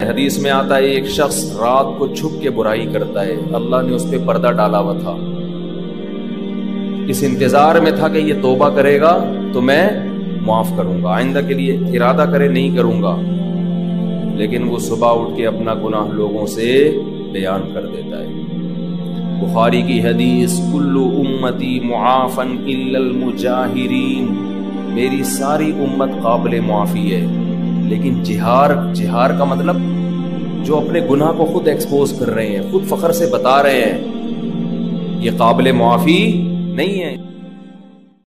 हदीस में आता है, एक शख्स रात को छुप के बुराई करता है। अल्लाह ने उस पर पर्दा डाला हुआ था। इस इंतज़ार में था कि ये तोबा करेगा तो मैं माफ़ करूँगा। आइंदा के लिए इरादा करे, नहीं करूँगा। लेकिन वो सुबह उठ के अपना गुनाह लोगों से बयान कर देता है। बुखारी की हदीस, कुल्लु उम्मती मुआफन मुजाहिरीन। मेरी सारी उम्मत काबिल मुआफ़ी है। लेकिन जिहार जिहार का मतलब जो अपने गुनाह को खुद एक्सपोज कर रहे हैं, खुद फखर से बता रहे हैं, ये काबिल मुआफ़ी नहीं है।